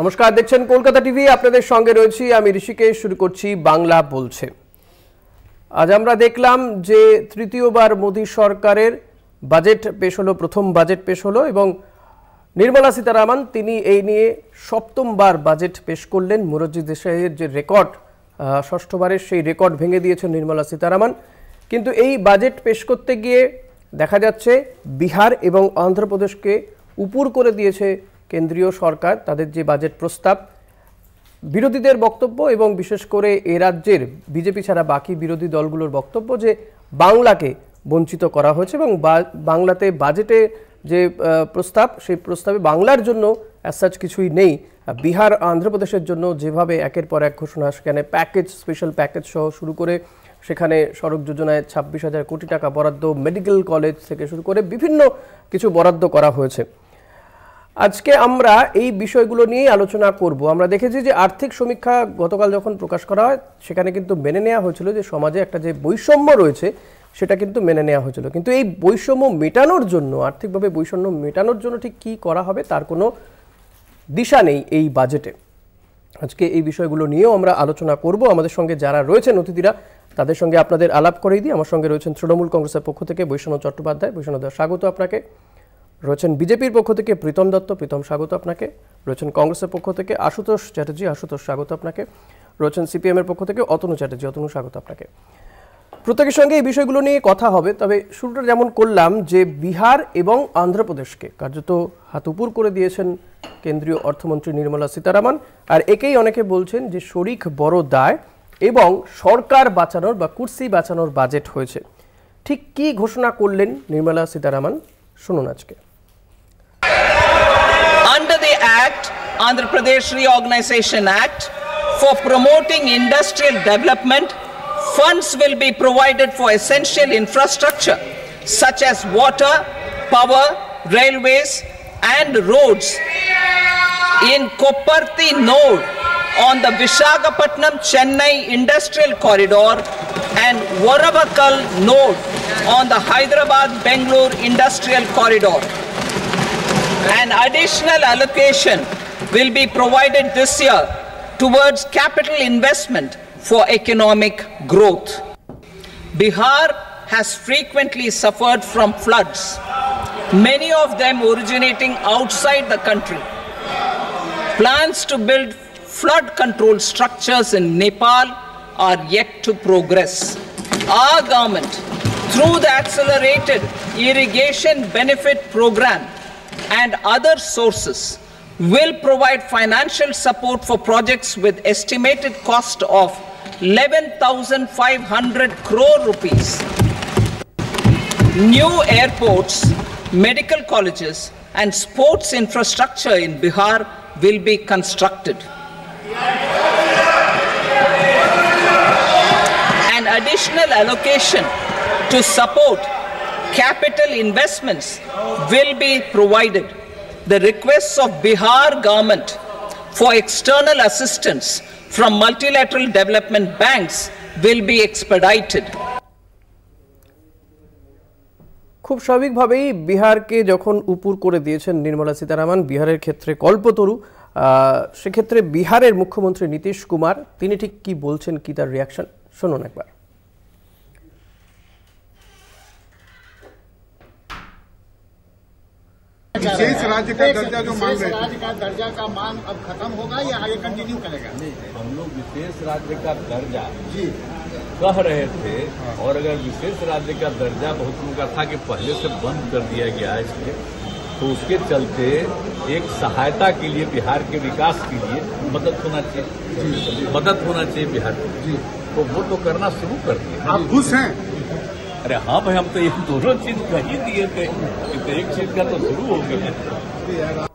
নমস্কার, দেখছেন কলকাতা টিভি, আপনাদের সঙ্গে রয়েছি আমি ঋষিকেশ, শুরু করছি বাংলা বলছে। আজ আমরা দেখলাম যে তৃতীয়বার মোদী সরকারের বাজেট পেশ হলো, প্রথম বাজেট পেশ হলো এবং নির্মলা সীতারামন তিনি এই নিয়ে সপ্তমবার বাজেট পেশ করলেন। মুরজ্জি দেশাইয়ের যে রেকর্ড ষষ্ঠবারের সেই রেকর্ড ভেঙে দিয়েছেন নির্মলা সীতারামন। কিন্তু এই বাজেট পেশ করতে গিয়ে দেখা যাচ্ছে বিহার এবং অন্ধ্রপ্রদেশকে উপুর করে দিয়েছে কেন্দ্রীয় সরকার, তাদের যে বাজেট প্রস্তাব, বিরোধীদের বক্তব্য এবং বিশেষ করে এ রাজ্যের বিজেপি ছাড়া বাকি বিরোধী দলগুলোর বক্তব্য যে বাংলাকে বঞ্চিত করা হয়েছে এবং বাংলাতে বাজেটে যে প্রস্তাব, সেই প্রস্তাবে বাংলার জন্য অ্যাসাচ কিছুই নেই। বিহার অন্ধ্রপ্রদেশের জন্য যেভাবে একের পর এক ঘোষণা, সেখানে প্যাকেজ স্পেশাল প্যাকেজ সহ শুরু করে সেখানে সড়ক যোজনায় ছাব্বিশ হাজার কোটি টাকা বরাদ্দ মেডিকেল কলেজ থেকে শুরু করে বিভিন্ন কিছু বরাদ্দ করা হয়েছে। আজকে আমরা এই বিষয়গুলো নিয়েই আলোচনা করব। আমরা দেখেছি যে আর্থিক সমীক্ষা গতকাল যখন প্রকাশ করা হয়, সেখানে কিন্তু মেনে নেওয়া হয়েছিল যে সমাজে একটা যে বৈষম্য রয়েছে, সেটা কিন্তু মেনে নেওয়া হয়েছিল। কিন্তু এই বৈষম্য মেটানোর জন্য, আর্থিকভাবে বৈষম্য মেটানোর জন্য ঠিক কী করা হবে, তার কোনো দিশা নেই এই বাজেটে। আজকে এই বিষয়গুলো নিয়েও আমরা আলোচনা করব। আমাদের সঙ্গে যারা রয়েছেন অতিথিরা, তাদের সঙ্গে আপনাদের আলাপ করেই দিই। আমার সঙ্গে রয়েছেন তৃণমূল কংগ্রেসের পক্ষ থেকে বৈষ্ণব চট্টোপাধ্যায়। বৈষ্ণব স্বাগত আপনাকে। রয়েছেন বিজেপির পক্ষ থেকে প্রীতম দত্ত, প্রীতম স্বাগত আপনাকে। রয়েছেন কংগ্রেসের পক্ষ থেকে আশুতোষ চ্যাটার্জি, আশুতোষ স্বাগত আপনাকে। রয়েছেন সিপিএমের পক্ষ থেকে অতনু চ্যাটার্জি, অতনু স্বাগত আপনাকে। প্রত্যেকের সঙ্গে এই বিষয়গুলো নিয়ে কথা হবে, তবে শুরুটা যেমন করলাম যে বিহার এবং অন্ধ্রপ্রদেশকে কার্যত হাত উপর করে দিয়েছেন কেন্দ্রীয় অর্থমন্ত্রী নির্মলা সীতারামন। আর একেই অনেকে বলছেন যে শরিক বড় দায় এবং সরকার বাঁচানোর বা কুর্সি বাঁচানোর বাজেট হয়েছে। ঠিক কি ঘোষণা করলেন নির্মলা সীতারামন? শুনুন আজকে। Andhra Pradesh Reorganization Act, for promoting industrial development, funds will be provided for essential infrastructure such as water, power, railways, and roads in Koparthi node on the Visakhapatnam Chennai Industrial Corridor and Varavakal node on the Hyderabad Bangalore Industrial Corridor. An additional allocation will be provided this year towards capital investment for economic growth. Bihar has frequently suffered from floods, many of them originating outside the country. Plans to build flood control structures in Nepal are yet to progress. Our government, through the accelerated irrigation benefit program and other sources, will provide financial support for projects with estimated cost of 11,500 crore rupees. New airports, medical colleges, and sports infrastructure in Bihar will be constructed. An additional allocation to support capital investments will be provided. The requests of Bihar government for external assistance from multilateral development banks will be expedited. খুব স্বাভাবিকভাবেই বিহারকে যখন উপুর করে দিয়েছেন নির্মলা সীতারামন, বিহারের ক্ষেত্রে কল্পতরু সেক্ষেত্রে বিহারের মুখ্যমন্ত্রী নীতিশ কুমার, তিনি ঠিক কি বলছেন, কি তার রিয়াকশন শুনুন একবার विशेष राज्य का दर्जा जो मांग रहे राज्य का दर्जा का मांग अब खत्म होगा या आगे कंटिन्यू करेगा? हम लोग विशेष राज्य का दर्जा जी। कह रहे थे और अगर विशेष राज्य का दर्जा बहुत लोगों का था कि पहले से बंद कर दिया गया है इसलिए तो उसके चलते एक सहायता के लिए बिहार के विकास के लिए मदद होना चाहिए। मदद होना चाहिए बिहार को। जी। तो वो तो करना शुरू कर दिया। आप खुश हैं? अरे हाँ भाई हम तो ये दोनों चीज कह ही दिए थे कि तो एक चीज का तो शुरू हो गया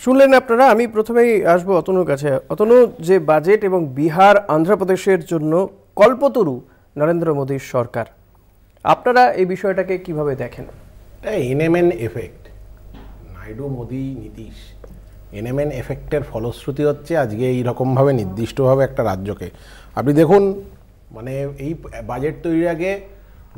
শুনলেন আপনারা আমি প্রথমেই আসবো অতনুর কাছে অতনু যে বাজেট এবং বিহার অন্ধ্রপ্রদেশের জন্য কল্পতরু নরেন্দ্র মোদীর সরকার আপনারা এই বিষয়টাকে কিভাবে দেখেন NMN effect Naidu Modi Nitish NMN এফেক্টের ফলশ্রুতি হচ্ছে আজকে এই রকমভাবে নির্দিষ্টভাবে একটা রাজ্যকে আপনি দেখুন মানে এই বাজেট তৈরির আগে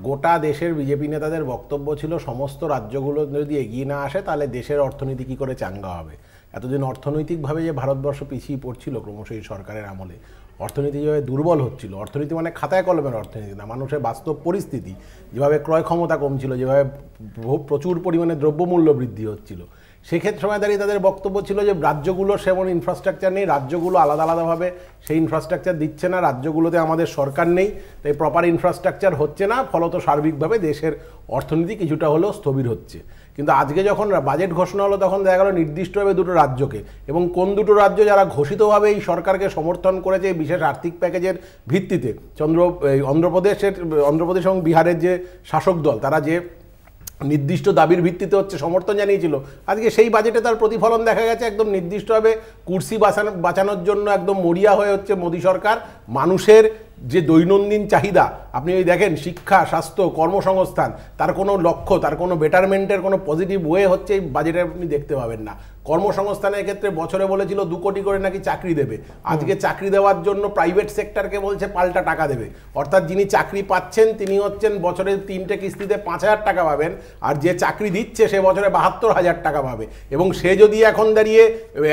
গোটা দেশের বিজেপি নেতাদের বক্তব্য ছিল, সমস্ত রাজ্যগুলো যদি এগিয়ে না আসে, তাহলে দেশের অর্থনীতি কী করে চাঙ্গা হবে? এতদিন অর্থনৈতিকভাবে যে ভারতবর্ষ পিছিয়ে পড়ছিল ক্রমশ এই সরকারের আমলে, অর্থনীতি যেভাবে দুর্বল হচ্ছিল, অর্থনীতি মানে খাতায় কলমের অর্থনীতি না, মানুষের বাস্তব পরিস্থিতি, যেভাবে ক্রয় ক্ষমতা কমছিল, যেভাবে প্রচুর পরিমাণে দ্রব্যমূল্য বৃদ্ধি হচ্ছিল সেক্ষেত্রে সময় দাঁড়িয়ে তাদের বক্তব্য ছিল যে রাজ্যগুলোর সেমন ইনফ্রাস্ট্রাকচার নেই, রাজ্যগুলো আলাদা আলাদাভাবে সেই ইনফ্রাস্ট্রাকচার দিচ্ছে না, রাজ্যগুলোতে আমাদের সরকার নেই, তাই প্রপার ইনফ্রাস্ট্রাকচার হচ্ছে না, ফলত সার্বিকভাবে দেশের অর্থনীতি কিছুটা হলেও স্থবির হচ্ছে। কিন্তু আজকে যখন বাজেট ঘোষণা হলো, তখন দেখা গেল নির্দিষ্টভাবে দুটো রাজ্যকে এবং কোন দুটো রাজ্য যারা ঘোষিতভাবে এই সরকারকে সমর্থন করেছে এই বিশেষ আর্থিক প্যাকেজের ভিত্তিতে, চন্দ্র, এই অন্ধ্রপ্রদেশের, অন্ধ্রপ্রদেশ এবং বিহারের যে শাসক দল, তারা যে নির্দিষ্ট দাবির ভিত্তিতে হচ্ছে সমর্থন জানিয়েছিল। আজকে সেই বাজেটে তার প্রতিফলন দেখা গেছে, একদম নির্দিষ্টভাবে কুর্সি বাঁচানো বাঁচানোর জন্য একদম মরিয়া হয়ে হচ্ছে মোদী সরকার। মানুষের যে দৈনন্দিন চাহিদা, আপনি ওই দেখেন শিক্ষা, স্বাস্থ্য, কর্মসংস্থান, তার কোনো লক্ষ্য, তার কোনো বেটারমেন্টের কোনো পজিটিভ ওয়ে হচ্ছে এই বাজেটে আপনি দেখতে পাবেন না। কর্মসংস্থানের ক্ষেত্রে বছরে বলেছিল দু কোটি করে নাকি চাকরি দেবে। আজকে চাকরি দেওয়ার জন্য প্রাইভেট সেক্টরকে বলছে পাল্টা টাকা দেবে। অর্থাৎ যিনি চাকরি পাচ্ছেন, তিনি হচ্ছেন বছরে তিনটে কিস্তিতে পাঁচ হাজার টাকা পাবেন। আর যে চাকরি দিচ্ছে, সে বছরে বাহাত্তর হাজার টাকা পাবে। এবং সে যদি এখন দাঁড়িয়ে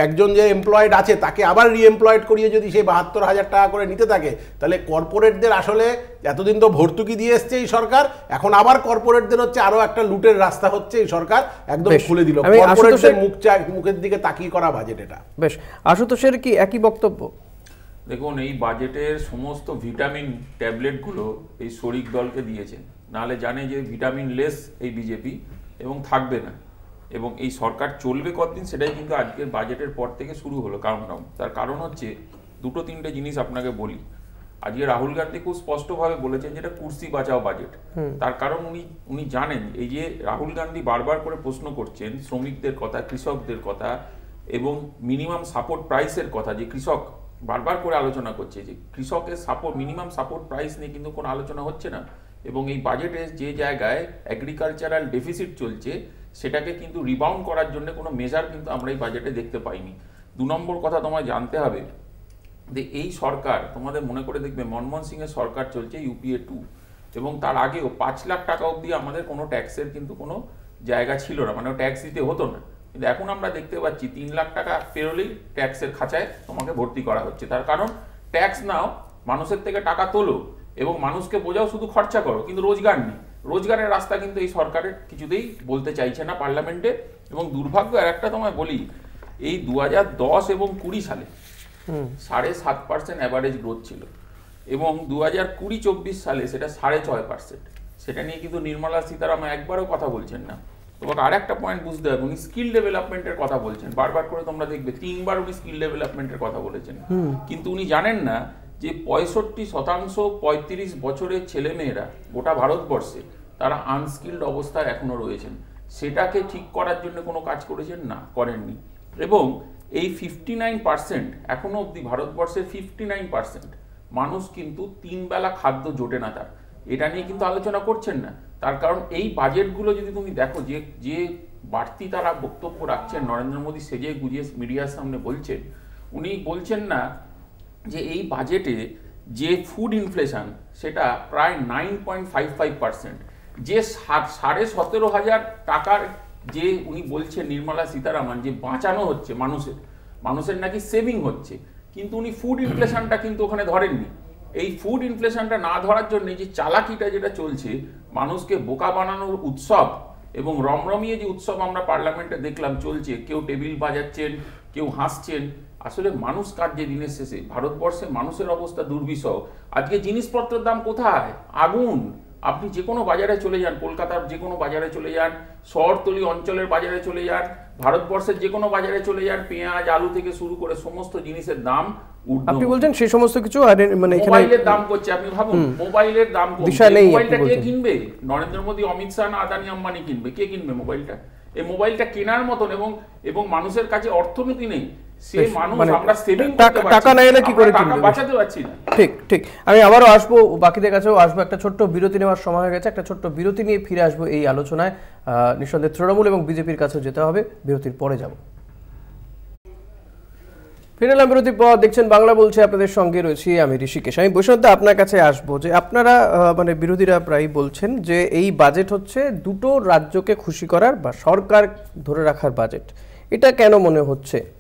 একজন যে এমপ্লয়েড আছে, তাকে আবার রিএমপ্লয়েড করিয়ে যদি সেই বাহাত্তর হাজার টাকা করে নিতে থাকে, তাহলে কর্পোরেটদের আসলে এতদিন তো ভর্তুকি দিয়ে এসছে এই সরকার এখন আবার কর্পোরেটদের হচ্ছে আরও একটা লুটের রাস্তা হচ্ছে এই সরকার একদম খুলে দিল। কর্পোরেটদের মুখ মুখের দিকে তাকিয়ে করা বাজেট এটা। বেশ। আশুতোষের কি একই বক্তব্য? দেখুন এই বাজেটের সমস্ত ভিটামিন ট্যাবলেটগুলো এই শরিক দলকে দিয়েছেন নাহলে জানে যে ভিটামিন লেস এই বিজেপি এবং থাকবে না। এবং এই সরকার চলবে কতদিন সেটাই কিন্তু আজকের বাজেটের পর থেকে শুরু হলো কাউন্টডাউন তার কারণ হচ্ছে দুটো তিনটে জিনিস আপনাকে বলি। আজকে রাহুল গান্ধী খুব স্পষ্টভাবে বলেছেন যেটা কুর্সি বাঁচাও বাজেট। তার কারণ উনি উনি জানেন এই যে রাহুল গান্ধী বারবার করে প্রশ্ন করছেন শ্রমিকদের কথা কৃষকদের কথা এবং মিনিমাম সাপোর্ট প্রাইসের কথা যে কৃষক বারবার করে আলোচনা করছে যে কৃষকের সাপোর্ট মিনিমাম সাপোর্ট প্রাইস নিয়ে কিন্তু কোনো আলোচনা হচ্ছে না। এবং এই বাজেটে যে জায়গায় এগ্রিকালচারাল ডেফিসিট চলছে সেটাকে কিন্তু রিবাউন্ড করার জন্য কোনো মেজার কিন্তু আমরা এই বাজেটে দেখতে পাইনি। দু নম্বর কথা তোমায় জানতে হবে যে এই সরকার, তোমাদের মনে করে দেখবে, মনমোহন সিং এর সরকার চলছে ইউপিএ টু এবং তার আগেও পাঁচ লাখ টাকা অবধি আমাদের কোনো ট্যাক্সের কিন্তু কোনো জায়গা ছিল না। মানে ট্যাক্স দিতে হতো না। কিন্তু এখন আমরা দেখতে পাচ্ছি, তিন লাখ টাকা পেরোলেই ট্যাক্সের খাঁচায় তোমাকে ভর্তি করা হচ্ছে। তার কারণ ট্যাক্স নাও, মানুষের থেকে টাকা তোলো এবং মানুষকে বোঝাও শুধু খরচা করো, কিন্তু রোজগার নেই। রোজগারের রাস্তা কিন্তু এই সরকারের কিছুতেই বলতে চাইছে না পার্লামেন্টে। এবং দুর্ভাগ্য, আর একটা তোমায় বলি, এই দু হাজার দশ এবং কুড়ি সালে সাড়ে সাত পার্সেন্ট অ্যাভারেজ গ্রোথ ছিল। এবং দু হাজার কুড়ি চব্বিশ সালে সেটা সাড়ে ছয় পার্সেন্ট। সেটা নিয়ে কিন্তু নির্মলা সীতারামন একবারও কথা বলছেন না। তোমাকে আর একটা পয়েন্ট বুঝতে হবে উনি স্কিল ডেভেলপমেন্টের কথা বলছেন। বারবার করে তোমরা দেখবে তিনবার উনি স্কিল ডেভেলপমেন্টের কথা বলেছেন। কিন্তু উনি জানেন না যে পঁয়ষট্টি শতাংশ পঁয়ত্রিশ বছরের ছেলেমেয়েরা গোটা ভারতবর্ষে তারা আনস্কিল্ড অবস্থায় এখনও রয়েছেন। সেটাকে ঠিক করার জন্য কোনো কাজ করেছেন না করেননি। এবং এই ফিফটি নাইন পার্সেন্ট এখনও অবধি ভারতবর্ষের ফিফটি নাইন পার্সেন্ট মানুষ কিন্তু তিন বেলা খাদ্য জোটে না তার। এটা নিয়ে কিন্তু আলোচনা করছেন না। তার কারণ এই বাজেটগুলো যদি তুমি দেখো, যে যে বাড়তি তারা বক্তব্য রাখছেন, নরেন্দ্র মোদী সেজে গুজিয়ে মিডিয়ার সামনে বলছেন, উনি বলছেন না যে এই বাজেটে যে ফুড ইনফ্লেশন সেটা প্রায় nine point five five percent যে সাড়ে সতেরো হাজার টাকার যে উনি বলছেন নির্মলা সীতারামন যে বাঁচানো হচ্ছে মানুষের মানুষের নাকি সেভিং হচ্ছে, কিন্তু উনি ফুড ইনফ্লেশনটা কিন্তু ওখানে ধরেননি। এই ফুড ইনফ্লেশনটা না ধরার জন্য যে চালাকিটা যেটা চলছে, মানুষকে বোকা বানানোর উৎসব এবং রমরমিয়ে যে উৎসব আমরা পার্লামেন্টে দেখলাম চলছে, কেউ টেবিল বাজাচ্ছেন, কেউ হাসছেন, আসলে মানুষ কাজ যে দিনের শেষে ভারতবর্ষে মানুষের অবস্থা দুর্বিষহ। আজকে জিনিসপত্রের দাম কোথায়? আগুন। আপনি যে কোনো বাজারে চলে যান কলকাতার যে কোনো বাজারে চলে যান শহরতলি অঞ্চলের বাজারে চলে যান ভারতবর্ষের যে কোনো বাজারে চলে যান পেঁয়াজ আলু থেকে শুরু করে সমস্ত জিনিসের দাম আপনি বলছেন সেই সমস্ত কিছু আর মানে এখানে মোবাইলের দাম করছে আপনি ভাবুন মোবাইলের দাম কমছে। মোবাইলটা কে কিনবে? নরেন্দ্র মোদী অমিত শাহ না আদানি আম্বানি কিনবে? কে কিনবে মোবাইলটা? এই মোবাইলটা কেনার মতন এবং এবং মানুষের কাছে অর্থনীতি নেই। মানে টাকা- না এলে কি করে ঠিক ঠিক। আমি আবারও আসব বাকিদের কাছেও আসব একটা ছোট্ট বিরতি নেওয়ার সময় হয়ে গেছে একটা ছোট্ট বিরতি নিয়ে ফিরে আসব এই আলোচনায়। নিঃসন্দেহে তৃণমূল এবং বিজেপির কাছেও যেতে হবে বিরতির পরে যাব। ফিরে এলাম বিরতির পর দেখছেন বাংলা বলছে আপনাদের সঙ্গে রয়েছি আমি ঋষিকেশ। আমি বৈষ্ণব আপনার কাছে আসব যে আপনারা মানে বিরোধীরা প্রায় বলছেন যে এই বাজেট হচ্ছে দুটো রাজ্যকে খুশি করার বা সরকার ধরে রাখার বাজেট। এটা কেন মনে হচ্ছে?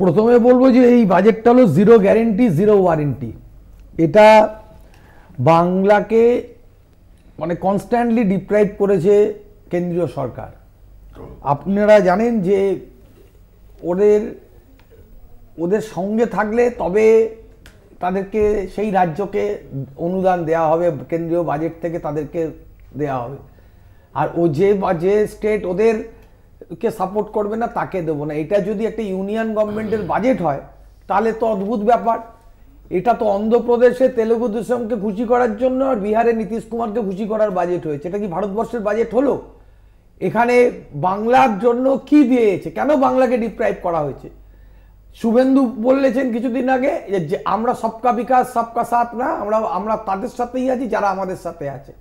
প্রথমে বলব যে এই বাজেটটা হলো জিরো গ্যারেন্টি জিরো ওয়ারেন্টি এটা বাংলাকে মানে কনস্ট্যান্টলি ডিপ্রাইভ করেছে কেন্দ্রীয় সরকার। আপনারা জানেন যে ওদের ওদের সঙ্গে থাকলে তবে তাদেরকে সেই রাজ্যকে অনুদান দেওয়া হবে, কেন্দ্রীয় বাজেট থেকে তাদেরকে দেওয়া হবে। আর ও যে বা যে স্টেট ওদের সাপোর্ট করবে না, তাকে দেবো না। এটা যদি একটা ইউনিয়ন গভর্নমেন্টের বাজেট হয়, তাহলে তো অদ্ভুত ব্যাপার। এটা তো অন্ধ্রপ্রদেশে তেলেগু দেশমকে খুশি করার জন্য আর বিহারে নীতিশ কুমারকে খুশি করার বাজেট হয়েছে। এটা কি ভারতবর্ষের বাজেট হলো? এখানে বাংলার জন্য কি দিয়েছে? কেন বাংলাকে ডিপ্রাইভ করা হয়েছে? শুভেন্দু বললেছেন কিছুদিন আগে যে আমরা সবকা বিকাশ, সবকা সাথ না, আমরা আমরা তাদের সাথেই আছি, যারা আমাদের সাথে আছে।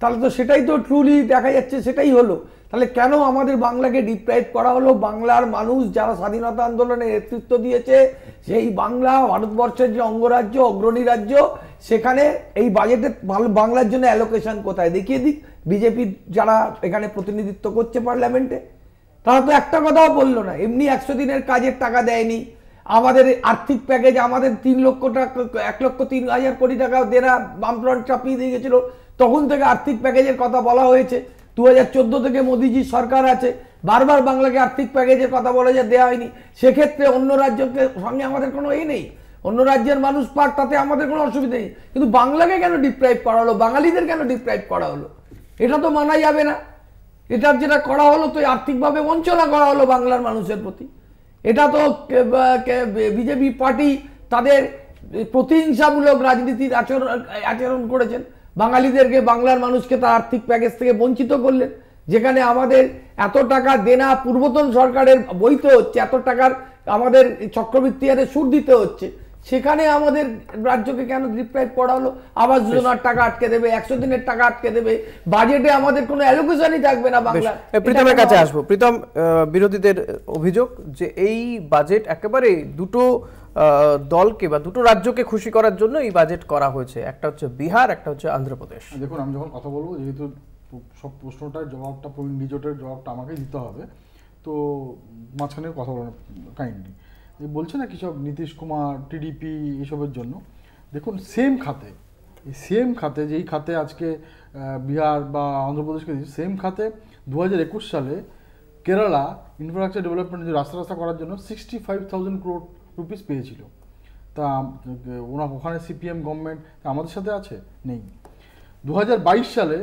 তাহলে তো সেটাই তো ট্রুলি দেখা যাচ্ছে, সেটাই হলো। তাহলে কেন আমাদের বাংলাকে ডিপ্রাইভ করা হলো? বাংলার মানুষ যারা স্বাধীনতা আন্দোলনে নেতৃত্ব দিয়েছে, সেই বাংলা, ভারতবর্ষের যে অঙ্গরাজ্য, অগ্রণী রাজ্য, সেখানে এই বাজেটে বাংলার জন্য অ্যালোকেশন কোথায়? দেখিয়ে দিক। বিজেপি যারা এখানে প্রতিনিধিত্ব করছে পার্লামেন্টে তারা তো একটা কথাও বলল না। এমনি একশো দিনের কাজের টাকা দেয়নি। আমাদের আর্থিক প্যাকেজ আমাদের তিন লক্ষ টাকা, এক লক্ষ তিন হাজার কোটি টাকা দেনা, বামফ্রন্ট চাপিয়ে দিয়ে গেছিল। তখন থেকে আর্থিক প্যাকেজের কথা বলা হয়েছে। দু হাজার চোদ্দ থেকে মোদিজির সরকার আছে। বারবার বাংলাকে আর্থিক প্যাকেজের কথা বলে যে দেওয়া হয়নি। সেক্ষেত্রে অন্য রাজ্যকে সঙ্গে আমাদের কোনো এ নেই। অন্য রাজ্যের মানুষ পাক, তাতে আমাদের কোনো অসুবিধা নেই। কিন্তু বাংলাকে কেন ডিপ্রাইভ করা হলো? বাঙালিদের কেন ডিপ্রাইভ করা হলো? এটা তো মানা যাবে না। এটার যেটা করা হলো, তো আর্থিকভাবে বঞ্চনা করা হলো বাংলার মানুষের প্রতি। এটা তো বিজেপি পার্টি তাদের প্রতিহিংসামূলক রাজনীতির আচরণ আচরণ করেছেন। বাঙালিদেরকে বাংলার মানুষকে তার আর্থিক প্যাকেজ থেকে বঞ্চিত করলেন। যেখানে আমাদের এত টাকা দেনা পূর্বতন সরকারের বইতে হচ্ছে এত টাকার আমাদের চক্রবৃত্তি হারে সুদ দিতে হচ্ছে। সেখানে আমাদের রাজ্যকে কেন ডিপ্রাইভ করা হলো আবাস যোজনার টাকা আটকে দেবে একশো দিনের টাকা আটকে দেবে। বাজেটে আমাদের কোনো অ্যালোকেশনই থাকবে না বাংলা প্রীতমের কাছে আসব। প্রীতম বিরোধীদের অভিযোগ যে এই বাজেট একেবারে দুটো দলকে বা দুটো রাজ্যকে খুশি করার জন্য এই বাজেট করা হয়েছে। একটা হচ্ছে বিহার, একটা হচ্ছে অন্ধ্রপ্রদেশ দেখুন, আমি যখন কথা বলব, যেহেতু সব প্রশ্নটার জবাবটা ডিজোটের জবাবটা আমাকেই দিতে হবে, তো মাঝখানে কথা বলেন কাইন্ডলি বলছে না কি সব নীতিশ কুমার, টিডিপি এসবের জন্য? দেখুন সেম খাতে সেম খাতে, যেই খাতে আজকে বিহার বা অন্ধ্রপ্রদেশকে দিচ্ছে সেম খাতে দু হাজার একুশ সালে কেরালা ইনফ্রাস্ট্রাকচার ডেভেলপমেন্ট যে রাস্তা রাস্তা করার জন্য sixty five thousand crore rupees পেয়েছিল। তা ওনার ওখানে সিপিএম গভর্নমেন্ট আমাদের সাথে আছে? নেই। দু হাজার বাইশ সালে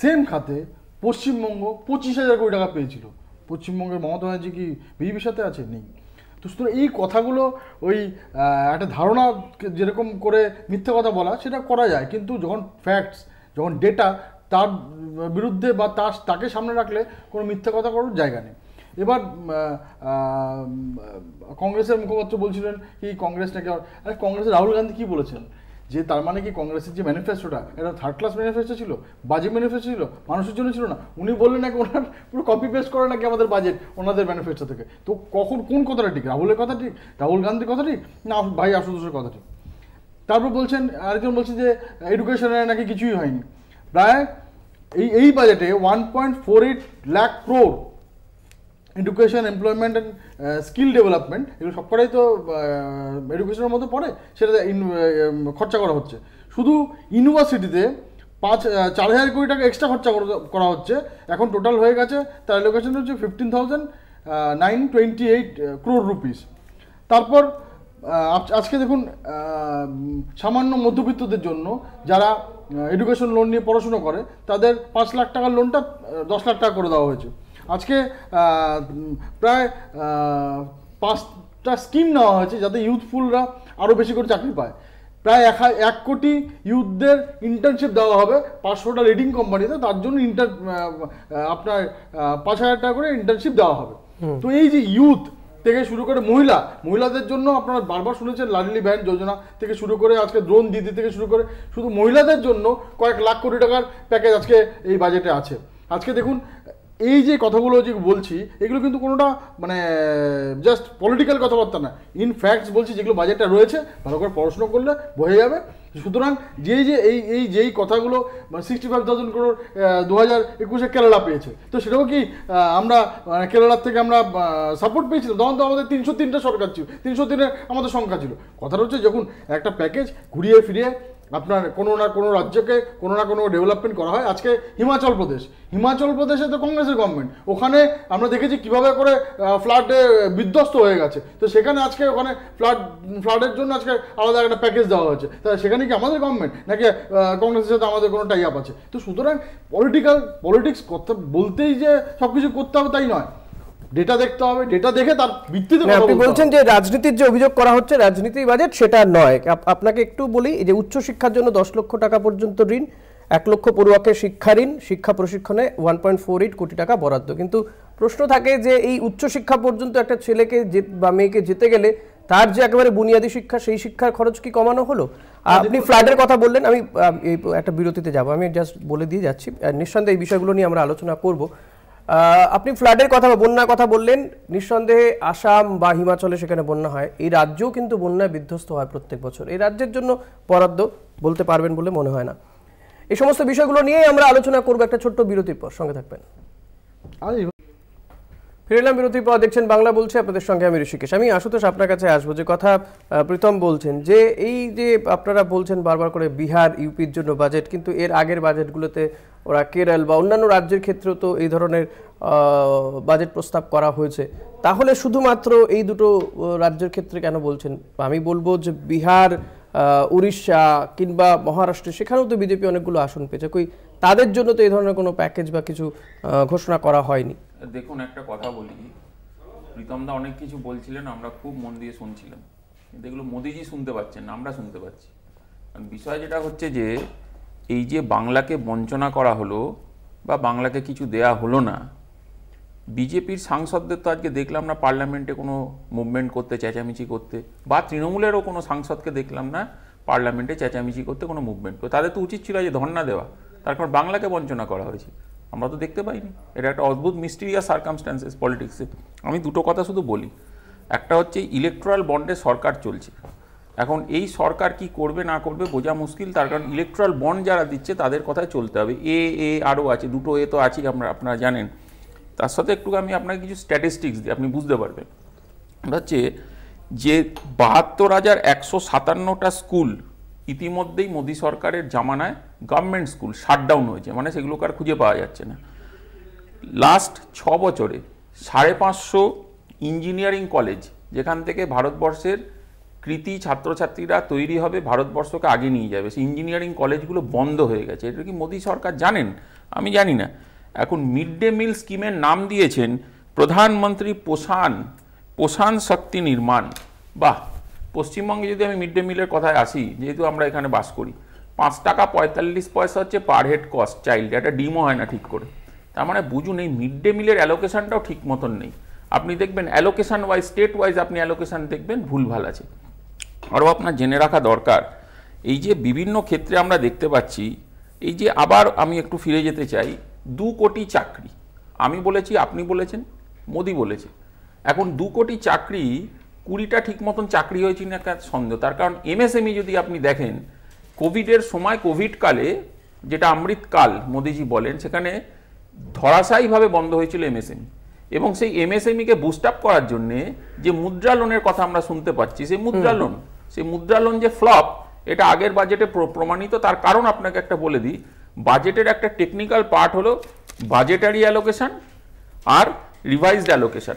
সেম খাতে পশ্চিমবঙ্গ পঁচিশ হাজার কোটি টাকা পেয়েছিল। পশ্চিমবঙ্গের মমতা ব্যানার্জি কি বিজেপির সাথে আছে? নেই। তো সুতরাং এই কথাগুলো ওই একটা ধারণা যেরকম করে মিথ্যে কথা বলা, সেটা করা যায়। কিন্তু যখন ফ্যাক্টস যখন ডেটা তার বিরুদ্ধে বা তার, তাকে সামনে রাখলে কোনো মিথ্যে কথা করার জায়গা নেই। এবার কংগ্রেসের মুখপাত্র বলছিলেন কি কংগ্রেস নাকি কংগ্রেসের রাহুল গান্ধী কি বলেছেন? যে তার মানে কি কংগ্রেসের যে ম্যানিফেস্টোটা এটা থার্ড ক্লাস ম্যানিফেস্টো ছিল? বাজেট ম্যানিফেস্টো ছিল? মানুষের জন্য ছিল না? উনি বললেন নাকি ওনার পুরো কপি পেস্ট করে নাকি আমাদের বাজেট ওনাদের ম্যানিফেস্টো থেকে? তো কখন, কোন কথাটা ঠিক? রাহুলের কথা ঠিক? রাহুল গান্ধীর কথা ঠিক? না, ভাই আশুতোষের কথা ঠিক? তারপর বলছেন, আরেকজন বলছেন যে এডুকেশনে নাকি কিছুই হয়নি। প্রায় এই এই বাজেটে one point four eight lakh crore education employment and skill development এগুলো সবকটাই তো এডুকেশনের মধ্যে পড়ে, সেটাতে খরচা করা হচ্ছে। শুধু ইউনিভার্সিটিতে পাঁচ চার হাজার কোটি টাকা এক্সট্রা খরচা করা- হচ্ছে। এখন টোটাল হয়ে গেছে, তার এলোকেশন হচ্ছে fifteen thousand nine twenty eight crore rupees তারপর আজ- আজকে দেখুন সামান্য মধ্যবিত্তদের জন্য যারা এডুকেশন লোন নিয়ে পড়াশুনো করে, তাদের পাঁচ লাখ টাকার লোনটা দশ লাখ টাকা করে দেওয়া হয়েছে। আজকে প্রায় পাঁচটা স্কিম নেওয়া হয়েছে যাতে ইউথফুলরা আরও বেশি করে চাকরি পায়। প্রায় এক এক কোটি ইউথদের ইন্টার্নশিপ দেওয়া হবে পাঁচশোটা লিডিং কোম্পানিতে তার জন্য ইন্টার আপনার পাঁচ হাজার টাকা করে ইন্টার্নশিপ দেওয়া হবে। তো এই যে ইউথ থেকে শুরু করে মহিলা মহিলাদের জন্য আপনারা বারবার শুনেছেন লাডলি ব্যান্ড যোজনা থেকে শুরু করে আজকে দ্রোণ দিদি থেকে শুরু করে শুধু মহিলাদের জন্য কয়েক লাখ কোটি টাকার প্যাকেজ আজকে এই বাজেটে আছে। আজকে দেখুন এই যে কথাগুলো যে বলছি, এগুলো কিন্তু কোনোটা মানে জাস্ট পলিটিক্যাল কথাবার্তা না। ইন ফ্যাক্টস বলছি যেগুলো বাজেটটা রয়েছে, ভালো করে পড়াশোনা করলে বোঝা যাবে। সুতরাং যে যে এই এই যেই কথাগুলো মানে সিক্সটি ফাইভ থাউজেন্ড করোড় দু হাজার একুশে কেরালা পেয়েছে। তো সেটাও কি আমরা মানে কেরালার থেকে আমরা সাপোর্ট পেয়েছিলাম? তখন তো আমাদের তিনশো তিনটা সরকার ছিল, তিনশো তিনের আমাদের সংখ্যা ছিল। কথাটা হচ্ছে যখন একটা প্যাকেজ ঘুরিয়ে ফিরিয়ে আপনার কোনো না কোনো রাজ্যকে কোনো না কোনো ডেভেলপমেন্ট করা হয়। আজকে হিমাচল প্রদেশ। হিমাচল প্রদেশে তো কংগ্রেসের গভর্নমেন্ট ওখানে আমরা দেখেছি কীভাবে করে ফ্লাডে বিধ্বস্ত হয়ে গেছে। তো সেখানে আজকে ওখানে ফ্লাড ফ্লাডের জন্য আজকে আলাদা একটা প্যাকেজ দেওয়া হয়েছে। তা সেখানে কি আমাদের গভর্নমেন্ট নাকি কংগ্রেসের সাথে আমাদের কোনো টাই আপ আছে? তো সুতরাং পলিটিক্যাল পলিটিক্স কথা বলতেই যে সব কিছু করতে হবে তাই নয়। ডেটা দেখতে হবে ডেটা দেখে তার ভিত্তিতে আপনি বলছেন যে রাজনীতির যে অভিযোগ করা হচ্ছে রাজনীতি বাজেট সেটা নয়। আপনাকে একটু বলি এই যে উচ্চশিক্ষার জন্য দশ লক্ষ টাকা পর্যন্ত ঋণ এক লক্ষ পড়ুয়াকে শিক্ষা ঋণ শিক্ষা প্রশিক্ষণে ওয়ান পয়েন্ট ফোর এইট কোটি টাকা বরাদ্দ। কিন্তু প্রশ্ন থাকে যে এই উচ্চশিক্ষা পর্যন্ত একটা ছেলেকে বা মেয়েকে যেতে গেলে তার যে একেবারে বুনিয়াদী শিক্ষা সেই শিক্ষার খরচ কি কমানো হলো? আপনি ফ্লাডের কথা বললেন আমি একটা বিরতিতে যাব। আমি জাস্ট বলে দিয়ে যাচ্ছি। নিঃসন্দেহে এই বিষয়গুলো নিয়ে আমরা আলোচনা করব। আপনি ফ্লাডের কথা বা বন্যার কথা বললেন। নিঃসন্দেহে আসাম বা হিমাচলে সেখানে বন্যা হয়। এই রাজ্যও কিন্তু বন্যায় বিধ্বস্ত হয় প্রত্যেক বছর। এই রাজ্যের জন্য বরাদ্দ বলতে পারবেন বলে মনে হয় না। এই সমস্ত বিষয়গুলো নিয়েই আমরা আলোচনা করব একটা ছোট্ট বিরতির পর। সঙ্গে থাকবেন। ফিরে এলাম বিরতির পর। দেখছেন বাংলা বলছে আপনাদের সঙ্গে আমি ঋষিকেশ। আমি আশুতোষ আপনার কাছে আসব। যে কথা প্রীতম বলছেন যে এই যে আপনারা বলছেন বারবার করে বিহার ইউপির জন্য বাজেট কিন্তু এর আগের বাজেটগুলোতে ওরা কেরল বা অন্যান্য রাজ্যের ক্ষেত্রেও তো এই ধরনের বাজেট প্রস্তাব করা হয়েছে। তাহলে শুধুমাত্র এই দুটো রাজ্যের ক্ষেত্রে কেন বলছেন? আমি বলব যে বিহার উড়িষ্যা কিংবা মহারাষ্ট্রে, সেখানেও তো বিজেপি অনেকগুলো আসন পেয়েছে। কই, তাদের জন্য তো এই ধরনের কোনো প্যাকেজ বা কিছু ঘোষণা করা হয়নি। দেখুন, একটা কথা বলি। প্রীতমদা অনেক কিছু বলছিলেন, আমরা খুব মন দিয়ে শুনছিলাম। কিন্তু এগুলো মোদিজি শুনতে পাচ্ছেন আমরা শুনতে পাচ্ছি। বিষয় যেটা হচ্ছে যে এই যে বাংলাকে বঞ্চনা করা হলো বা বাংলাকে কিছু দেয়া হলো না, বিজেপির সাংসদদের তো আজকে দেখলাম না পার্লামেন্টে কোনো মুভমেন্ট করতে, চেঁচামেচি করতে, বা তৃণমূলেরও কোনো সাংসদকে দেখলাম না পার্লামেন্টে চেঁচামেচি করতে কোনো মুভমেন্ট করতে। তাদের তো উচিত ছিল যে ধর্ণা দেওয়া, তার কারণ বাংলাকে বঞ্চনা করা হয়েছে। আমরা তো দেখতে পাইনি। এটা একটা অদ্ভুত মিস্টিরিয়াস সার্কামস্ট্যান্সেস পলিটিক্সে আমি দুটো কথা শুধু বলি। একটা হচ্ছে ইলেকট্রাল বন্ডে সরকার চলছে। এখন এই সরকার কি করবে, না করবে, বোঝা মুশকিল। তার কারণ ইলেকট্রাল বন্ড যারা দিচ্ছে, তাদের কথায় চলতে হবে। এ এ আরও আছে, দুটো এ তো আছেই আমরা, আপনারা জানেন। তার সাথে একটু আমি আপনাকে কিছু স্ট্যাটিস্টিক্স দিই আপনি বুঝতে পারবেন। হচ্ছে যে বাহাত্তর হাজার একশো সাতান্নটা স্কুল ইতিমধ্যেই মোদী সরকারের জামানায় গভর্নমেন্ট স্কুল শাটডাউন হয়েছে। মানে সেগুলোকে আর খুঁজে পাওয়া যাচ্ছে না। লাস্ট ছ বছরে সাড়ে পাঁচশো ইঞ্জিনিয়ারিং কলেজ যেখান থেকে ভারতবর্ষের কৃতি ছাত্রছাত্রীরা তৈরি হবে, ভারতবর্ষকে আগে নিয়ে যাবে। সেই ইঞ্জিনিয়ারিং কলেজগুলো বন্ধ হয়ে গেছে। এটা কি মোদী সরকার জানেন? আমি জানি না। এখন মিড ডে মিল স্কিমের নাম দিয়েছেন প্রধানমন্ত্রী পোষাণ পোষাণ শক্তি নির্মাণ। বাহ! পশ্চিমবঙ্গে যদি আমি মিড ডে মিলের কথায় আসি, যেহেতু আমরা এখানে বাস করি, পাঁচ টাকা পঁয়তাল্লিশ পয়সা হচ্ছে পার হেড কস্ট চাইল্ড একটা ডিমও হয় না ঠিক করে। তার মানে বুঝুন, এই মিড ডে মিলের অ্যালোকেশনটাও ঠিক মতন নেই। আপনি দেখবেন অ্যালোকেশন ওয়াইজ স্টেট ওয়াইজ আপনি অ্যালোকেশন দেখবেন, ভুলভাল আছে। আরও আপনার জেনে রাখা দরকার। এই যে বিভিন্ন ক্ষেত্রে আমরা দেখতে পাচ্ছি, এই যে আবার আমি একটু ফিরে যেতে চাই, দু কোটি চাকরি। আমি বলেছি, আপনি বলেছেন, মোদি বলেছে। এখন দু কোটি চাকরি, কুড়িটা ঠিক মতন চাকরি হয়েছে না সন্দেহ। তার কারণ এমএসএমই যদি আপনি দেখেন, কোভিডের সময় কোভিড কালে যেটা অমৃতকাল, মোদিজি বলেন, সেখানে ধরাশায়ীভাবে বন্ধ হয়েছিল এমএসএমই। এবং সেই এমএসএমইকে বুস্ট আপ করার জন্য যে মুদ্রা লোনের কথা আমরা শুনতে পাচ্ছি সেই মুদ্রা লোন সেই মুদ্রা লোন যে ফ্লপ এটা আগের বাজেটে প্রমাণিত। তার কারণ আপনাকে একটা বলে দিই বাজেটের একটা টেকনিক্যাল পার্ট হলো বাজেটারি অ্যালোকেশন আর রিভাইজড অ্যালোকেশন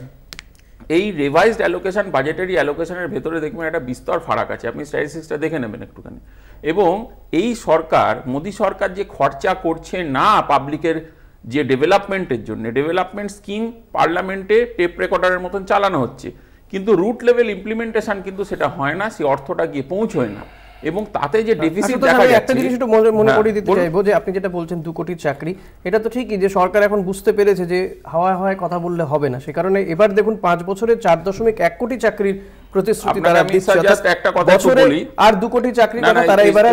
এই রিভাইজড অ্যালোকেশন বাজেটারি অ্যালোকেশনের ভেতরে দেখবেন একটা বিস্তর ফারাক আছে। আপনি স্ট্যাটিস্টিক্সটা দেখে নেবেন একটুখানি। এবং এই সরকার মোদী সরকার যে খরচা করছে না পাবলিকের যে ডেভেলপমেন্টের জন্য ডেভেলপমেন্ট স্কিম পার্লামেন্টে টেপ রেকর্ডারের মতন চালানো হচ্ছে। কিন্তু রুট লেভেল ইমপ্লিমেন্টেশন কিন্তু সেটা হয় না সেই অর্থটা গিয়ে পৌঁছয় না। এবং তাতে যে ডেফিসিট দেখা যাচ্ছে একটা জিনিস একটু মনে হ্যাঁ, করিয়ে দিতে চাইব যে আপনি যেটা বলছেন দু কোটির চাকরি এটা তো ঠিকই যে সরকার এখন বুঝতে পেরেছে যে হাওয়ায় হাওয়ায় কথা বললে হবে না। সে কারণে এবার দেখুন পাঁচ বছরে চার দশমিক এক কোটি চাকরির প্রতিশ্রুতি তারা দিচ্ছে। একটা কথা বলি। আর দু কোটি চাকরির না, কথা তারা এবার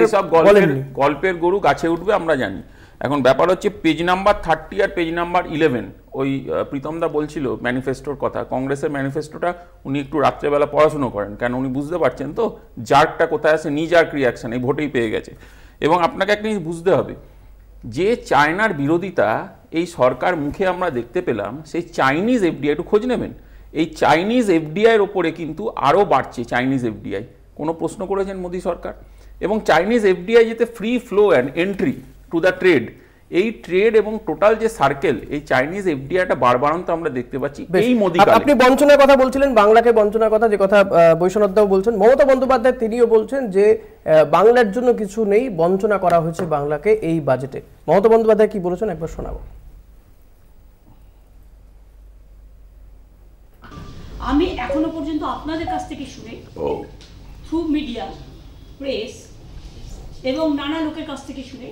গল্পের গরু গাছে উঠবে আমরা জানি। এখন ব্যাপার হচ্ছে পেজ নাম্বার থার্টি আর পেজ নাম্বার ইলেভেন ওই প্রীতমদা বলছিল ম্যানিফেস্টোর কথা, কংগ্রেসের ম্যানিফেস্টোটা উনি একটু রাত্রেবেলা পড়াশুনো করেন, কেন উনি বুঝতে পারছেন তো, জার্কটা কোথায় আছে নি জার্ক রিয়াকশন এই ভোটেই পেয়ে গেছে। এবং আপনাকে একটা জিনিস বুঝতে হবে, যে চায়নার বিরোধিতা এই সরকার মুখে আমরা দেখতে পেলাম, সেই চাইনিজ এফডিআই একটু খোঁজ নেবেন। এই চাইনিজ এফডিআইয়ের ওপরে কিন্তু আরও বাড়ছে চাইনিজ এফডিআই। কোনো প্রশ্ন করেছেন মোদী সরকার? এবং চাইনিজ এফডিআই যেতে free flow and entry to the trade এই ট্রেড এবং টোটাল যে সার্কেল এই চাইনিজ এফডিআইটা বারবারন্ত আমরা দেখতে পাচ্ছি এই মোদী আপনি বঞ্চনার কথা বলছিলেন বাংলাকে বঞ্চনার কথা যে কথা বৈষ্ণবদাও বলছেন। মমতা বন্দ্যোপাধ্যায় তিনিও বলছেন যে বাংলার জন্য কিছু নেই বঞ্চনা করা হয়েছে বাংলাকে এই বাজেটে মমতা বন্দ্যোপাধ্যায় কি বলেছেন একবার শোনাবো। আমি এখনও পর্যন্ত আপনাদের কাছ থেকে শুনে ও। থ্রু মিডিয়া প্রেস এবং নানা লোকের কাছ থেকে শুনে।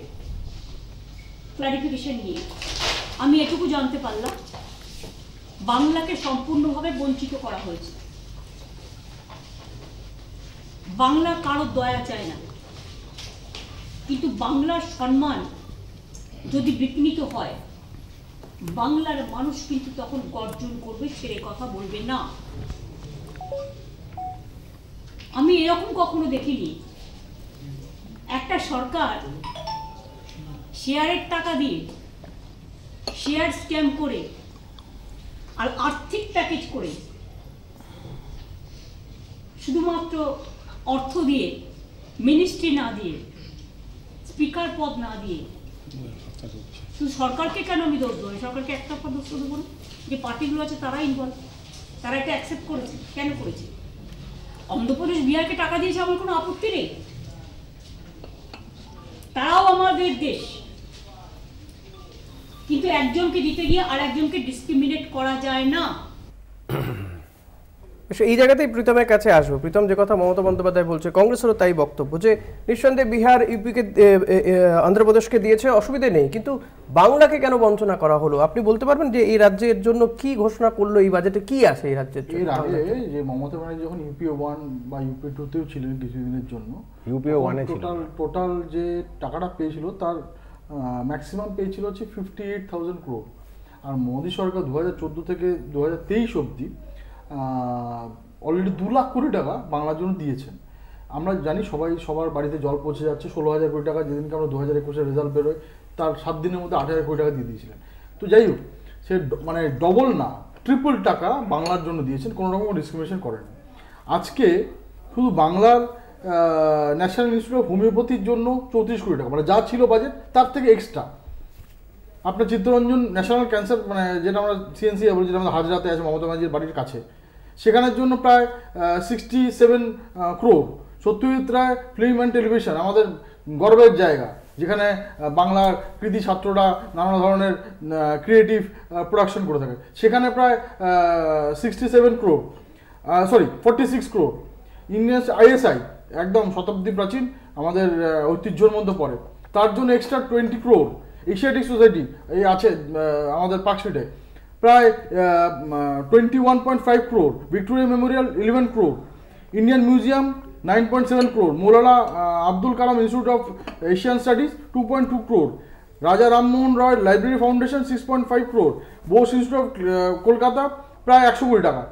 ক্লারিফিকেশন নিয়ে। আমি এটুকু জানতে পারলাম, বাংলাকে সম্পূর্ণভাবে বঞ্চিত করা হয়েছে। বাংলা কারও দয়া চায় না। কিন্তু বাংলার সম্মান যদি বিঘ্নিত হয়, বাংলার মানুষ কিন্তু তখন গর্জন করবে, ছেড়ে কথা বলবে না। আমি এরকম কখনো দেখিনি। একটা সরকার শেয়ারের টাকা দিয়ে শেয়ার স্ক্যাম করে আর আর্থিক প্যাকেজ করে শুধুমাত্র অর্থ দিয়ে মিনিস্ট্রি না দিয়ে স্পিকার পদ না দিয়ে, শুধু সরকারকে কেন আমি দোষ দেবো? সরকারকে একটা পদ দোষ দেবো যে পার্টিগুলো আছে তারা ইনভলভ তারা এটা অ্যাকসেপ্ট করেছে। কেন করেছে? অন্ধ্রপ্রদেশ বিহারকে টাকা দিয়েছে আমার কোনো আপত্তি নেই? তারাও আমাদের দেশ। কিন্তু একজনকে দিতে গিয়ে আর একজনকে ডিসক্রিমিনেট করা যায় না। এই জায়গাতেই প্রীতমের কাছে আসব। প্রীতম যে কথা মমতা বন্দ্যোপাধ্যায় বলছে কংগ্রেসেরও তাই বক্তব্য যে নিঃসন্দেহে বিহার ইউপিকে অন্ধ্রপ্রদেশকে দিয়েছে অসুবিধে নেই। কিন্তু বাংলাকে কেন বঞ্চনা করা হলো? আপনি বলতে পারবেন যে এই রাজ্যের জন্য কি ঘোষণা করল এই বাজেটে কি আছে এই রাজ্যের জন্য? এর আগে যে মমতা ব্যানার্জি যখন ইউপি ওয়ান বা ইউপি টুতেও ছিলেন কিছুদিনের জন্য UPO ওয়ানে ছিল। টোটাল টোটাল যে টাকাটা পেয়েছিল তার ম্যাক্সিমাম পেয়েছিল হচ্ছে ফিফটি এইট থাউজেন্ড ক্রোড আর মোদী সরকার দু হাজার চোদ্দ থেকে দু হাজার তেইশ অবধি অলরেডি দু লাখ কোটি টাকা বাংলার জন্য দিয়েছেন। আমরা জানি সবাই, সবার বাড়িতে জল পৌঁছে যাচ্ছে, ষোলো হাজার কোটি টাকা যেদিনকে আমরা দু হাজার একুশের রেজাল্ট বেরোয়, তার সাত দিনের মধ্যে আট হাজার কোটি টাকা দিয়ে দিয়েছিলেন। তো যাই হোক, সে মানে ডবল না ট্রিপল টাকা বাংলার জন্য দিয়েছেন, কোনো রকম ডিসক্রিমিনেশন করেন আজকে শুধু বাংলার ন্যাশনাল ইনস্টিটিউট অফ হোমিওপ্যাথির জন্য চৌত্রিশ কোটি টাকা। মানে যা ছিল বাজেট তার থেকে এক্সট্রা আপনার চিত্তরঞ্জন ন্যাশনাল ক্যান্সার মানে যেটা আমরা সিএনসি বলি, যেটা আমাদের হাজরাতে আছে, মমতা ব্যানার্জির বাড়ির কাছে। সেখানের জন্য প্রায় sixty seven crore Satyajit Ray film and television আমাদের গর্বের জায়গা। যেখানে বাংলার কৃতি ছাত্ররা নানা ধরনের ক্রিয়েটিভ প্রোডাকশন করে থাকে। সেখানে প্রায় sixty seven crore sorry forty six crore Indian ISI একদম শতাব্দী প্রাচীন আমাদের ঐতিহ্যের মধ্যে পড়ে। তার জন্য extra twenty crore Asiatic Society এই আছে আমাদের পার্কস্ট্রিটে প্রায় twenty one point five crore Victoria Memorial eleven crore Indian Museum nine point seven crore Maulana Abdul Kalam Institute of Asian Studies two point two crore Raja Rammohan Roy library foundation six point five crore Bose Institute of Kolkata প্রায় একশো কোটি টাকা।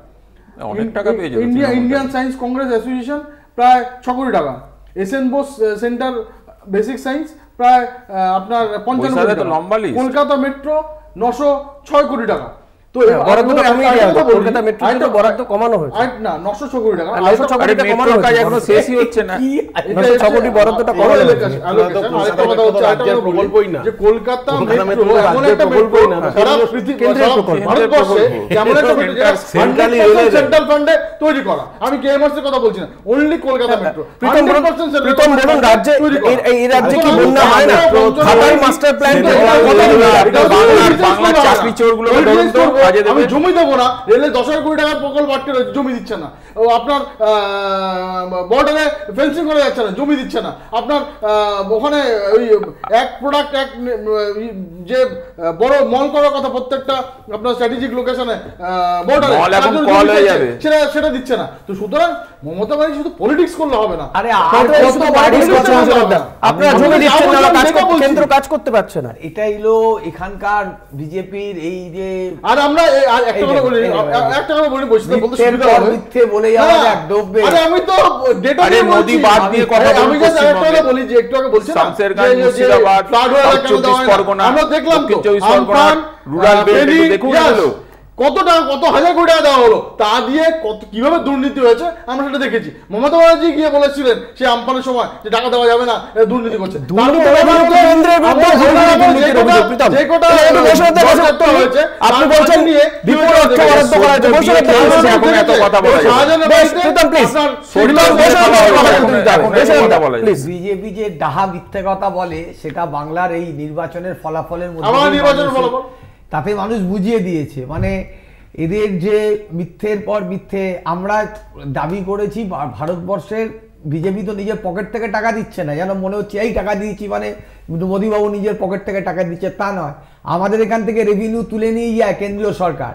অনেক টাকা পেয়ে India Indian Science Congress Association প্রায় ছ কোটি টাকা। S N Bose centre basic science প্রায় আপনার পঞ্চান্ন কোটি টাকা। লম্বা কলকাতা মেট্রো নশো ছয় কোটি টাকা। তো এবার বরাদ্দটা আরেকটা কমিয়ে দেওয়া কথা হলো। বলি। কলকাতা মেট্রোর জন্য বরাদ্দ কমানো হয়েছে। না নশো কোটি টাকা আর নশো ছ আরেকটা- কোটি টাকা কমানো কাজ এখনও শেষই হচ্ছে না এটা নশো ছ হচ্ছে কোটি বরাদ্দটা কমানো হয়েছে। আরেকটা কথা হচ্ছে, আরেকটা রাজ্যের কথা বলি, প্রকল্পই না। যে কলকাতা কলকাতা মেট্রো মেট্রো এমন একটা প্রকল্পই না, সারা পৃথিবী- কেন্দ্রীয় সারা প্রকল্প। ভারতবর্ষে এমন একটা মেট্রো যেটা Centrally 100% রেলের- সেন্ট্রাল ফান্ডে তৈরি করা আমি কেএমআরসি কথা বলছি না অনলি কলকাতা মেট্রো প্রীতম বলুন 100% central প্রীতম fund বলুন রাজ্যে এই- রাজ্যে কি বন্যা হয় না খাতার মাস্টার প্ল্যান কথা বাংলার- বাংলার চাকরি না। কাজে আমি জমি দেবো না। রেলে দশ হাজার কোটি টাকার প্রকল্প আটকে রয়েছে জমি দিচ্ছে না। ও আপনার বর্ডারে ফেন্সিং করে যাচ্ছে না জমি দিচ্ছে না। আপনার ওখানে ওই এক প্রোডাক্ট এক যে বড় মল করার কথা প্রত্যেকটা আপনার স্ট্র্যাটেজিক লোকেশনে বর্ডারে। সেটা সেটা দিচ্ছে না। তো সুতরাং মমতা ব্যানার্জি শুধু পলিটিক্স করলে হবে না। আরে? আপনারা জমি দিচ্ছেন না, কাজ করতে- কেন্দ্র কাজ করতে পারছে না। এটাই হলো এখানকার বিজেপির এই যে আর আমরা একটা কথা বলি। একটা কথা বসে বলতে সুবিধা হবে মিথ্যে বলে আরে আমি তো ডেটা আরে মোদি বাদ দিয়ে কথা আমি একটা কথা বলি যে একটু আগে শামসেরগঞ্জ, মুর্শিদাবাদ, চব্বিশ? পরগনা, আমরা দেখলাম তো চব্বিশ পরগনা, দেখুন yes, কত টাকা কত হাজার কোটি টাকা দেওয়া হলো তা দিয়ে কত কীভাবে দুর্নীতি হয়েছে আমরা সেটা দেখেছি। মমতা ব্যানার্জি গিয়ে বলেছিলেন সে আমফানের সময় যে টাকা দেওয়া যাবে না দুর্নীতি করছে। আপনি বলছেন বিপুল অর্থ বরাদ্দ করা হয়েছে, এখন এত কথা বলা। প্লিজ বিজেপি যে ডাহা মিথ্যে কথা বলে সেটা বাংলার এই নির্বাচনের ফলাফলের মধ্যে। তাতে মানুষ বুঝিয়ে দিয়েছে মানে এদের যে মিথ্যের পর মিথ্যে আমরা দাবি করেছি ভারতবর্ষের বিজেপি তো নিজের পকেট থেকে টাকা দিচ্ছে না, যেন মনে হচ্ছে, এই টাকা দিয়েছি মানে মোদীবাবু নিজের পকেট থেকে টাকা দিচ্ছে। তা নয়। আমাদের এখান থেকে রেভিনিউ তুলে নিয়ে যায় কেন্দ্রীয় সরকার।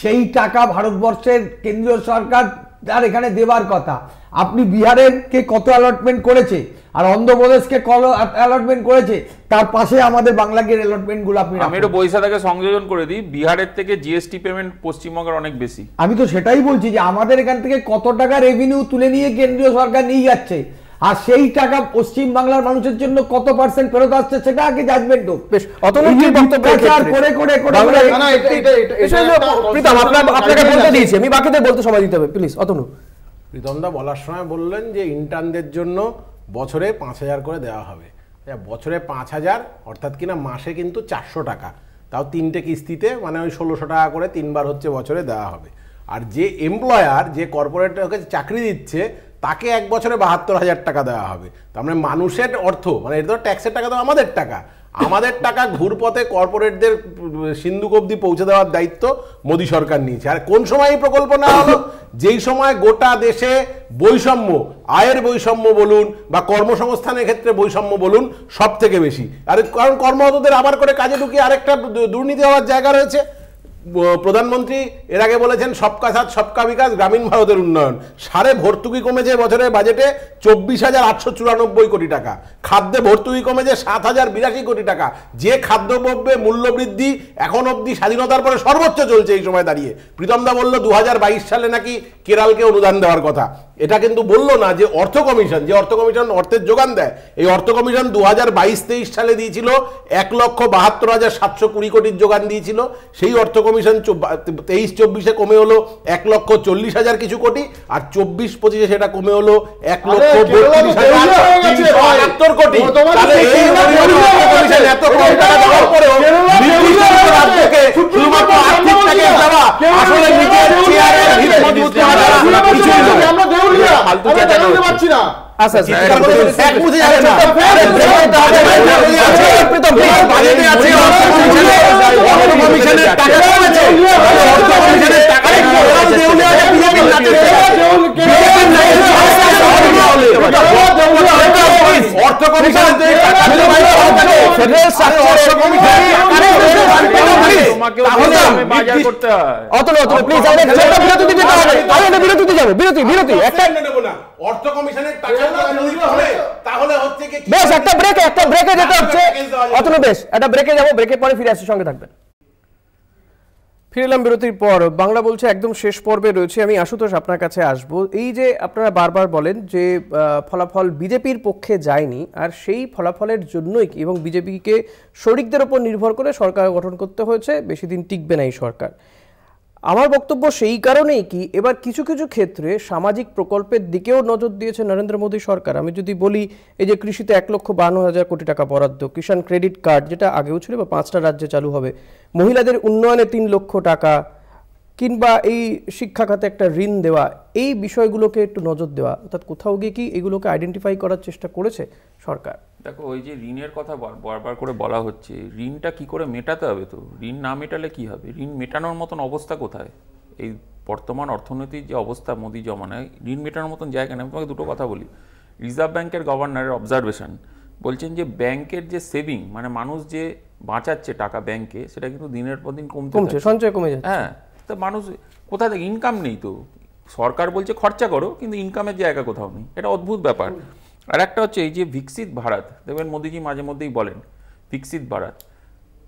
সেই টাকা ভারতবর্ষের কেন্দ্রীয় সরকার তার এখানে দেবার কথা। আপনি বিহারের কে কত অ্যালটমেন্ট করেছে আর অন্ধ্রপ্রদেশকে কত অ্যালটমেন্ট করেছে তার পাশে আমাদের বাংলাকে অ্যালটমেন্টগুলো আপনি আমি একটু বৈশাখাকে সংযোজন করে দিই বিহারের থেকে জিএসটি পেমেন্ট পশ্চিমবঙ্গের অনেক বেশি আমি তো সেটাই বলছি যে আমাদের এখান থেকে কত টাকা রেভিনিউ তুলে নিয়ে কেন্দ্রীয় সরকার নিয়ে যাচ্ছে আর সেই টাকা পশ্চিম বাংলার মানুষের জন্য কত পার্সেন্ট ফেরত আসছে সেটা আগে জাজমেন্ট হোক বেশ? করে করে করে আপনাকে বলতে। দিয়েছি আমি বাকিদের বলতে সময় দিতে হবে প্লিজ অতনু প্রীতমদা বলার সময় বললেন যে ইন্টার্নদের জন্য বছরে পাঁচ হাজার করে দেওয়া হবে। বছরে পাঁচ হাজার, অর্থাৎ কিনা মাসে কিন্তু চারশো টাকা। তাও তিনটে কিস্তিতে মানে ওই ষোলোশো টাকা করে তিনবার হচ্ছে বছরে দেওয়া হবে। আর যে এমপ্লয়ার যে কর্পোরেটকে চাকরি দিচ্ছে, তাকে এক বছরে বাহাত্তর হাজার টাকা দেওয়া হবে। তার মানে মানুষের অর্থ মানে এটা তো ট্যাক্সের টাকা তো আমাদের টাকা। আমাদের টাকা ঘুরপথে কর্পোরেটদের সিন্ধুক অব্দি পৌঁছে দেওয়ার দায়িত্ব মোদী সরকার নিয়েছে। আর কোন সময় এই প্রকল্প নেওয়া হলো? যেই সময় গোটা দেশে বৈষম্য, আয়ের বৈষম্য বলুন বা কর্মসংস্থানের ক্ষেত্রে বৈষম্য বলুন সব থেকে বেশি। আর কারণ কর্মরতদের আবার করে কাজে ঢুকিয়ে আরেকটা দুর্নীতি হওয়ার জায়গা রয়েছে। প্রধানমন্ত্রী এর আগে বলেছেন, সবকা সাথ, সবকা বিকাশ, গ্রামীণ ভারতের উন্নয়ন। সারে ভর্তুকি কমেছে বছরের বাজেটে চব্বিশ হাজার আটশো চুরানব্বই কোটি টাকা। খাদ্যে ভর্তুকি কমেছে সাত হাজার বিরাশি কোটি টাকা। যে খাদ্যদ্রব্যে মূল্যবৃদ্ধি এখন অবধি স্বাধীনতার পরে সর্বোচ্চ চলছে এই সময় দাঁড়িয়ে। প্রীতমদা বলল দু হাজার বাইশ সালে নাকি কেরালকে অনুদান দেওয়ার কথা। এটা কিন্তু বলল না যে অর্থ কমিশন যে অর্থ কমিশন অর্থের যোগান দেয়। এই অর্থ কমিশন দু হাজার বাইশ তেইশ সালে দিয়েছিল এক লক্ষ বাহাত্তর হাজার সাতশো কুড়ি কোটির যোগান দিয়েছিল। সেই অর্থ কমিশন তেইশ চব্বিশে কমে হলো এক লক্ষ চল্লিশ হাজার কিছু কোটি আর চব্বিশ পঁচিশে সেটা কমে হলো এক লক্ষ বত্রিশ হাজার কোটি। আসলে নিজের চেয়ারের ভিত মজবুত করা আমরা কিছুই আমরা দেউলিয়া ফালতু। পারছি না আচ্ছা আচ্ছা এক বুঝে যাবে না। আরে, break দিতে হবে, break দিতে হবে। প্রীতম, বাজেটে আছে অর্থ কমিশনের টাকা কমেছে অর্থ কমিশনের টাকা দেউলিয়া বিজেপির নাচে বিজেপির নাচে অর্থ ফেডারেল হয় যেতে হচ্ছে অতনু বেশ একটা ব্রেকে যাব ব্রেকের পরে ফিরে আসছি সঙ্গে থাকবেন ফিরে এলাম বিরতির পর। বাংলা বলছে, একদম শেষ পর্বে রয়েছে আমি। আশুতোষ, আপনার কাছে আসব। এই যে আপনারা বারবার বলেন যে ফলাফল বিজেপির পক্ষে যায়নি, আর সেই ফলাফলের জন্যই এবং বিজেপিকে শরিকদের ওপর নির্ভর করে সরকার গঠন করতে হয়েছে, বেশি দিন টিকবে না এই সরকার। আমার বক্তব্য সেই কারণেই কি এবার কিছু কিছু ক্ষেত্রে সামাজিক প্রকল্পের দিকেও নজর দিয়েছে নরেন্দ্র মোদী সরকার। আমি যদি বলি, এই যে কৃষিতে এক লক্ষ বান্ন হাজার কোটি টাকা বরাদ্দ, কিষাণ ক্রেডিট কার্ড যেটা আগেও ছিল বা পাঁচটা রাজ্যে চালু হবে, মহিলাদের উন্নয়নে তিন লক্ষ টাকা কিংবা এই শিক্ষা খাতে একটা ঋণ দেওয়া, এই বিষয়গুলোকে একটু নজর দেওয়া, অর্থাৎ কোথাও গিয়ে কি এগুলোকে আইডেন্টিফাই করার চেষ্টা করেছে? সরকার। দেখো ওই যে ঋণের কথা বার- বারবার করে বলা হচ্ছে ঋণটা কি করে মেটাতে হবে তো? ঋণ না মেটালে কি হবে? ঋণ মেটানোর মতন অবস্থা কোথায়? এই বর্তমান অর্থনীতির যে অবস্থা মোদি জমানায় ঋণ মেটানোর মতন জায়গা নেই। আমি তোমাকে দুটো কথা বলি। রিজার্ভ ব্যাংকের গভর্নরের অবজারভেশন বলছেন যে ব্যাংকের যে সেভিং মানে মানুষ যে বাঁচাচ্ছে টাকা ব্যাংকে সেটা কিন্তু দিনের পর দিন কমতে কমছে সঞ্চয় কমে যাচ্ছে। হ্যাঁ তো মানুষ কোথা থেকে? ইনকাম নেই তো। সরকার বলছে খরচা করো কিন্তু ইনকামের জায়গা কোথাও নেই। এটা অদ্ভুত ব্যাপার। আর একটা হচ্ছে এই যে বিকশিত ভারত দেখবেন মোদিজি মাঝে মধ্যেই বলেন Viksit Bharat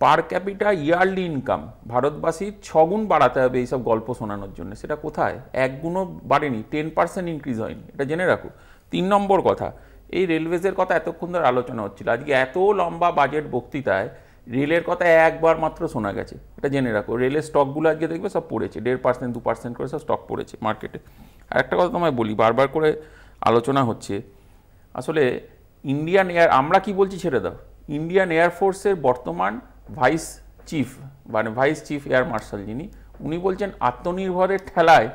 per capita yearly income ভারতবাসীর ছগুণ বাড়াতে হবে এইসব গল্প শোনানোর জন্য। সেটা কোথায়? এক গুণও বাড়েনি টেন পার্সেন্ট ইনক্রিজ হয়নি। এটা জেনে রাখো। তিন নম্বর কথা, এই রেলওয়েজের কথা এতক্ষণ ধরে আলোচনা হচ্ছিল। আজকে এত লম্বা বাজেট বক্তৃতায় রেলের কথা একবার মাত্র শোনা গেছে। এটা জেনে রাখো, রেলের স্টকগুলো আজকে দেখবে সব পড়েছে, দেড় পার্সেন্ট দু পার্সেন্ট করে সব স্টক পড়েছে মার্কেটে আর একটা কথা তোমায় বলি, বারবার করে আলোচনা হচ্ছে আসলে ইন্ডিয়ান এয়ার আমরা কি বলছি ছেড়ে দাও। ইন্ডিয়ান এয়ারফোর্সের বর্তমান ভাইস চিফ মানে ভাইস চিফ এয়ার মার্শাল যিনি উনি বলছেন আত্মনির্ভরের ঠেলায়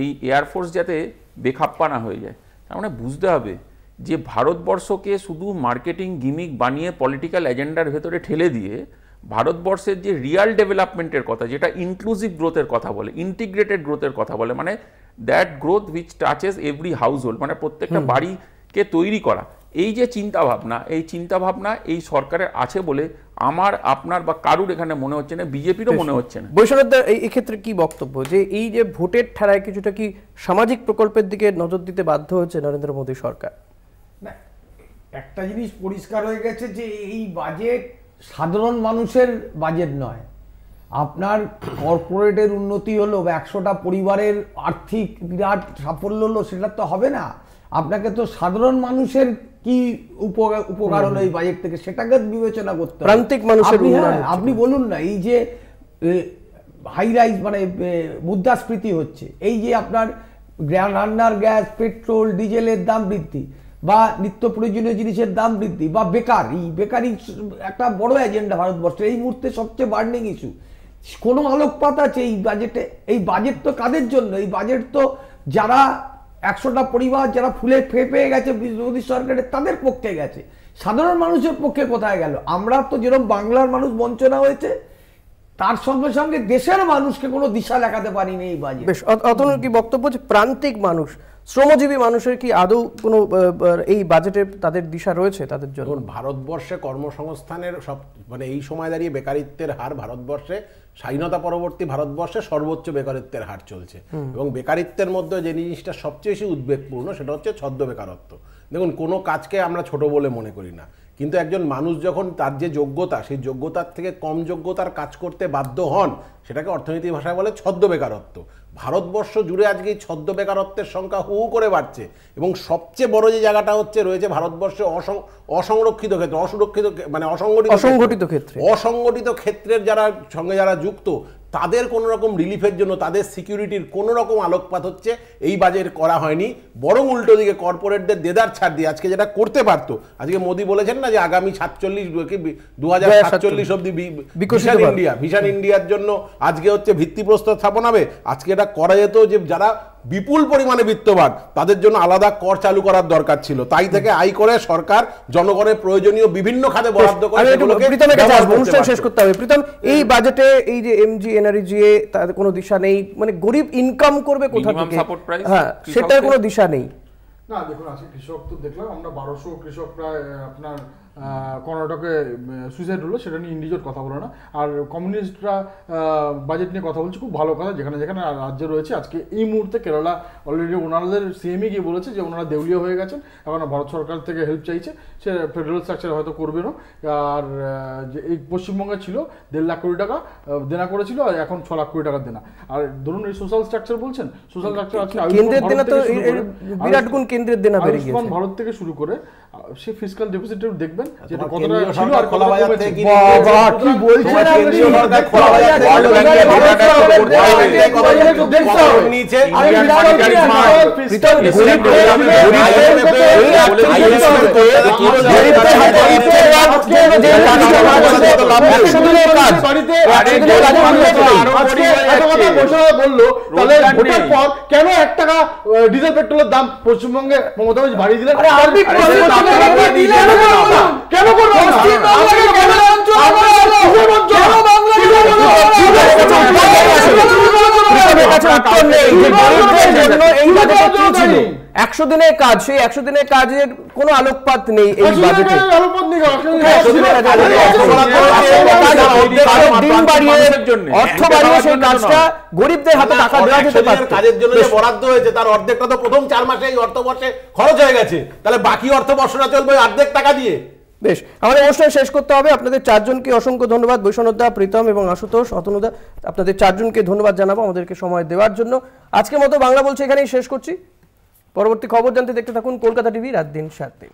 এই এয়ারফোর্স যাতে বেখাপ্পা না হয়ে যায়। তার মানে বুঝতে হবে যে ভারতবর্ষকে শুধু মার্কেটিং গিমিক বানিয়ে পলিটিক্যাল এজেন্ডার ভেতরে ঠেলে দিয়ে ভারতবর্ষের যে রিয়াল ডেভেলপমেন্টের কথা যেটা ইনক্লুসিভ গ্রোথের কথা বলে ইন্টিগ্রেটেড গ্রোথের কথা বলে মানে that growth which touches every household মানে প্রত্যেকটা বাড়িকে তৈরি করা। এই যে চিন্তা ভাবনা এই চিন্তা ভাবনা এই সরকারের আছে বলে আমার আপনার বা কারুর এখানে মনে হচ্ছে না বিজেপিরও মনে হচ্ছে না। বৈষ্ণবদা এই ক্ষেত্রে কি বক্তব্য? যে এই যে ভোটের ঠেলায় কিছুটা কি সামাজিক প্রকল্পের দিকে নজর দিতে বাধ্য হচ্ছে নরেন্দ্র মোদী সরকার? না একটা জিনিস পরিষ্কার হয়ে গেছে যে এই বাজেট সাধারণ মানুষের বাজেট নয়। আপনার কর্পোরেটের উন্নতি হলো বা একশোটা পরিবারের আর্থিক বিরাট সাফল্য হলো সেটা তো হবে না। আপনাকে তো সাধারণ মানুষের কি উপকার উপকার হলো এই বাজেট থেকে? সেটাকে বিবেচনা করতে হবে। প্রান্তিক মানুষের আপনি হ্যাঁ, বলুন না এই যে হাই রাইজ মানে মুদ্রাস্ফীতি হচ্ছে এই যে আপনার রান্নার গ্যাস পেট্রোল ডিজেলের দাম বৃদ্ধি বা নিত্য প্রয়োজনীয় জিনিসের দাম বৃদ্ধি বা বেকার এই বেকারি একটা বড় এজেন্ডা ভারতবর্ষের এই মুহূর্তে সবচেয়ে বার্নিং ইস্যু কোনো আলোকপাত আছে এই বাজেটে এই বাজেট তো কাদের জন্য? এই বাজেট তো যারা একশোটা পরিবার যারা ফুলে ফেঁ পেয়ে গেছে মোদী সরকারের, তাদের পক্ষে গেছে। সাধারণ মানুষের পক্ষে কোথায় গেল? আমরা তো যেরকম বাংলার মানুষ বঞ্চনা হয়েছে তার সঙ্গে সঙ্গে দেশের মানুষকে কোনো দিশা দেখাতে পারিনি এই বাজেট বেশ অত- অতনুর কি বক্তব্য যে প্রান্তিক মানুষ? শ্রমজীবী মানুষের কি আদৌ কোনো এই বাজেটে তাদের দিশা রয়েছে তাদের জন্য? ভারতবর্ষে কর্মসংস্থানের সব মানে এই সময় দাঁড়িয়ে বেকারিত্বের হার ভারতবর্ষে স্বাধীনতা পরবর্তী ভারতবর্ষে সর্বোচ্চ বেকারিত্বের হার চলছে। এবং বেকারিত্বের মধ্যে যে জিনিসটা সবচেয়ে বেশি উদ্বেগপূর্ণ সেটা হচ্ছে ছদ্ম বেকারত্ব। দেখুন কোনো কাজকে আমরা ছোট বলে মনে করি না। কিন্তু একজন মানুষ যখন তার যে যোগ্যতা সেই যোগ্যতার থেকে কম যোগ্যতার কাজ করতে বাধ্য হন সেটাকে অর্থনীতি ভাষায় বলে ছদ্ম বেকারত্ব ভারতবর্ষ জুড়ে আজকে এই ছদ্ম বেকারত্বের সংখ্যা হু হু করে বাড়ছে এবং সবচেয়ে বড় যে জায়গাটা হচ্ছে রয়েছে ভারতবর্ষে অসং- অসংরক্ষিত ক্ষেত্রে অসুরক্ষিত মানে অসংগঠিত অসংগঠিত ক্ষেত্রে। অসংগঠিত ক্ষেত্রের যারা সঙ্গে যারা যুক্ত তাদের কোনো রকম রিলিফের জন্য তাদের সিকিউরিটির কোনো রকম আলোকপাত হচ্ছে এই বাজেট করা হয়নি। বরং উল্টো দিকে কর্পোরেটদের দেদার ছাড় দিয়ে আজকে যেটা করতে পারতো আজকে মোদী বলেছেন না যে আগামী সাতচল্লিশ দু হাজার সাতচল্লিশ অব্দি ভিশন ইন্ডিয়া ভিশন ইন্ডিয়ার জন্য আজকে হচ্ছে ভিত্তিপ্রস্তর স্থাপন হবে। আজকে এটা করা যেত যে যারা বিপুল পরিমাণে বিত্তবান। তাদের জন্য আলাদা কর চালু করার দরকার ছিল। তাই থেকে আয় করে সরকার জনগণের প্রয়োজনীয় বিভিন্ন খাতে বরাদ্দ করে অনুষ্ঠান শেষ করতে হবে। প্রীতম এই বাজেটে এই যে এমজি এনআরজিএ তাদের কোনো দিশা নেই? মানে গরিব ইনকাম করবে কোথা থেকে? হ্যাঁ সেটার কোনো দিশা নেই। না দেখুন আজকে কৃষক তো দেখলাম আমরা বারোশো কৃষক প্রায় আপনার কর্ণাটকে সুইসাইড হলো সেটা নিয়ে ইন্ডিজোট কথা বলে না। আর কমিউনিস্টরা বাজেট নিয়ে কথা বলছে খুব ভালো কথা যেখানে যেখানে রাজ্য রয়েছে। আজকে এই মুহূর্তে কেরালা অলরেডি ওনাদের সিএমই গিয়ে বলেছে যে ওনারা দেউলিয়া হয়ে গেছেন। এখন ভারত সরকার থেকে হেল্প চাইছে সে ফেডারেল স্ট্রাকচার হয়তো করবে না। আর যে এই পশ্চিমবঙ্গে ছিল দেড় লাখ কোটি টাকা দেনা করেছিল আর এখন ছ লাখ কোটি টাকা দেনা। আর ধরুন এই সোশ্যাল স্ট্রাকচার বলছেন সোশ্যাল স্ট্রাকচার আজকে কেন্দ্রের দেনা তো বিরাট গুণ কেন্দ্রের দেনা বেড়ে ভারত থেকে শুরু করে সে ফিসকাল ডেফিসিট দেখবেন যেটা কত টাকা ছিল আর কত টাকা কমেছে বাবা কি বলছেন আপনি সরকার খোলা বাজার থেকে দেখতে হবে নিচে বলল তাহলে ডিজেল পেট্রোলের দাম পশ্চিমবঙ্গে মমতা ব্যানার্জি বাড়িয়ে দিলেন। কেন করবেন কাছে উত্তর নেই। যে গরিবদের জন্য এই বাজেটে কি ছিল। একশো দিনের কাজ সেই একশো দিনের কাজের কোনো আলোকপাত নেই এই বাজেটে। দিন বাড়িয়ে অর্থ বাড়িয়ে সেই কাজটা গরিবদের হাতে টাকা দেওয়া যেতে পারত কাজের জন্য যে বরাদ্দ হয়েছে তার অর্ধেকটা তো প্রথম চার মাসে এই অর্থবর্ষে খরচ হয়ে গেছে। তাহলে বাকি অর্থ বর্ষটা চলবে অর্ধেক টাকা দিয়ে। বেশ, আমাদের অনুষ্ঠান শেষ করতে হবে। আপনাদের চারজনকে অসংখ্য ধন্যবাদ। বৈষ্ণবদা, প্রীতম এবং আশুতোষ, অতনুদা, আপনাদের চারজনকে ধন্যবাদ জানাব আমাদেরকে সময় দেওয়ার জন্য। আজকের মতো বাংলা বলছে এখানেই শেষ করছি। পরবর্তী খবর জানতে দেখতে থাকুন কলকাতা টিভি রাত দিন সাত দিন।